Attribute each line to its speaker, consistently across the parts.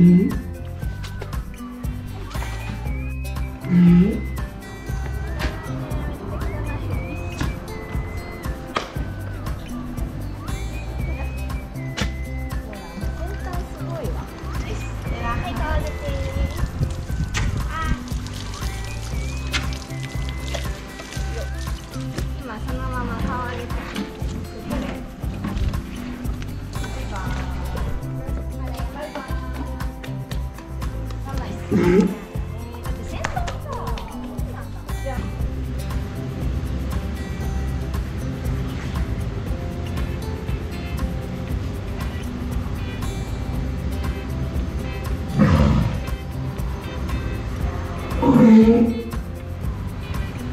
Speaker 1: うんうんはい、倒うて Hoje,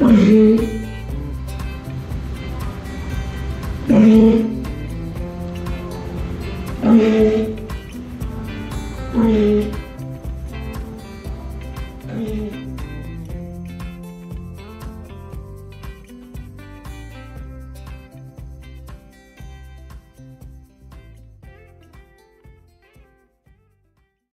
Speaker 1: hoje, hoje, hoje,
Speaker 2: 嗯。